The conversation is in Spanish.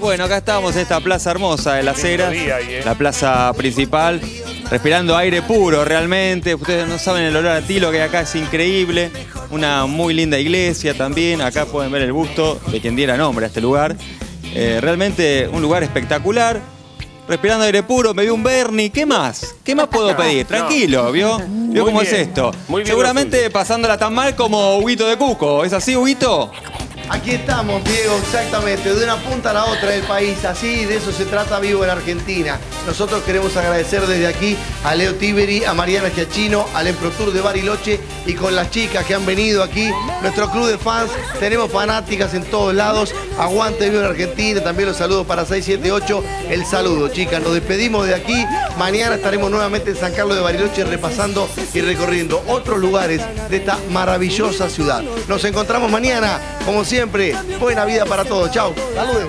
Bueno, acá estamos en esta plaza hermosa de Las Heras, ¿eh? la plaza principal, respirando aire puro realmente. Ustedes no saben el olor a tilo que hay acá, es increíble. Una muy linda iglesia también. Acá pueden ver el busto de quien diera nombre a este lugar. Eh, realmente un lugar espectacular. Respirando aire puro, me vi un Bernie. ¿Qué más? ¿Qué más puedo pedir? Tranquilo, ¿vio? ¿Vio cómo es esto? muy bien Seguramente pasándola tan mal como Huguito de Cuco. ¿Es así, Huguito? Aquí estamos, Diego, exactamente, de una punta a la otra del país, así de eso se trata vivo en Argentina. Nosotros queremos agradecer desde aquí a Leo Tiberi, a Mariana Giachino, al Emprotour de Bariloche y con las chicas que han venido aquí, nuestro club de fans, tenemos fanáticas en todos lados, aguante vivo en Argentina, también los saludos para 678, el saludo, chicas, nos despedimos de aquí, mañana estaremos nuevamente en San Carlos de Bariloche repasando y recorriendo otros lugares de esta maravillosa ciudad. Nos encontramos mañana, como siempre, buena vida para todos, chao, saludos.